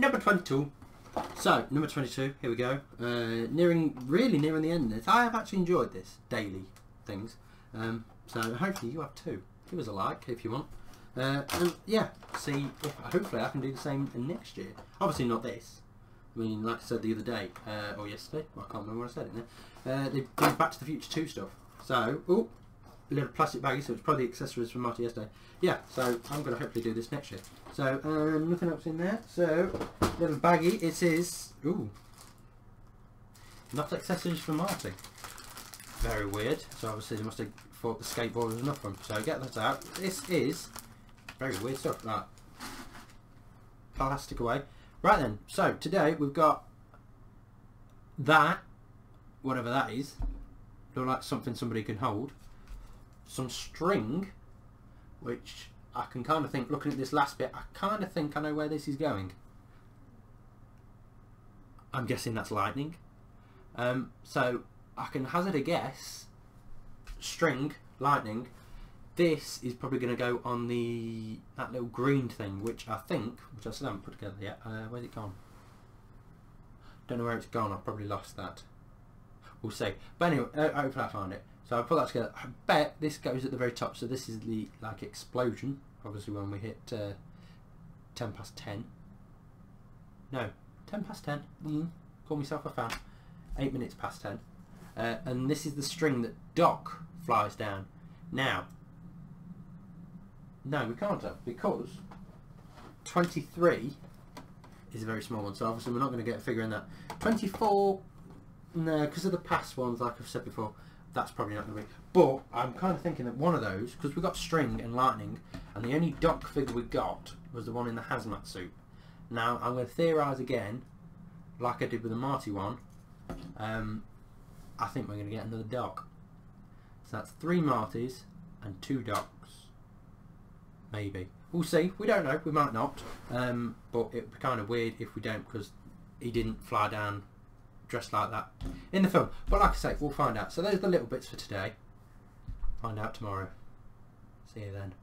number 22. So, number 22, here we go. Uh, nearing, really nearing the end of this. I have actually enjoyed this daily things. Um, so, hopefully you have too. Give us a like if you want. Uh, and yeah, see if hopefully I can do the same next year. Obviously not this. I mean, like I said the other day, uh, or yesterday, I can't remember what I said it now. Uh, they did Back to the Future 2 stuff. So, oh, little plastic baggie, so it's probably accessories from Marty yesterday. Yeah, so I'm going to hopefully do this next year. So, um, nothing else in there. So, little baggie, it is, ooh, not accessories from Marty. Very weird. So obviously they must have thought the skateboard was enough him. So get that out. This is very weird stuff. Right. Plastic away. Right then, so today we've got that, whatever that is, look like something somebody can hold, some string, which I can kind of think, looking at this last bit, I kind of think I know where this is going. I'm guessing that's lightning. Um, so I can hazard a guess, string, lightning, this is probably going to go on the that little green thing, which I think, which I still haven't put together yet. Uh, where's it gone? Don't know where it's gone. I've probably lost that. We'll see. But anyway, uh, hopefully I find it. So I'll put that together. I bet this goes at the very top. So this is the like explosion. Obviously when we hit uh, 10 past 10. No, 10 past 10. Mm, call myself a fan. 8 minutes past 10. Uh, and this is the string that Doc flies down. Now, no, we can't have because 23 is a very small one, so obviously we're not going to get a figure in that. 24, no, because of the past ones, like I've said before, that's probably not going to be. But I'm kind of thinking that one of those, because we got string and lightning, and the only Doc figure we got was the one in the hazmat suit. Now I'm going to theorise again, like I did with the Marty one. Um, I think we're going to get another Doc. So that's three Martys and two Docs. Maybe. We'll see. We don't know. We might not. Um, but it'd be kind of weird if we don't because he didn't fly down dressed like that in the film. But like I say, we'll find out. So those are the little bits for today. Find out tomorrow. See you then.